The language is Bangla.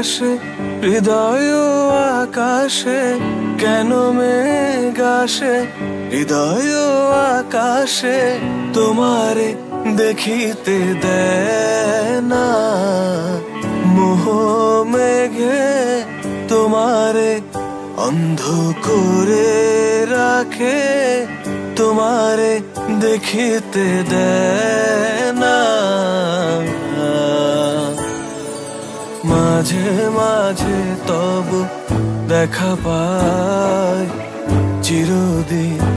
আসে হৃদয় আকাশে, কেন মেঘ আসে? হৃদয় আকাশে তোমারে দেখিতে দেয় না মোহ মেঘে তোমারে অন্ধ করে রাখে, তোমারে দেখিতে দেয় মাঝে মাঝে তব দেখা পায় চিরদিন।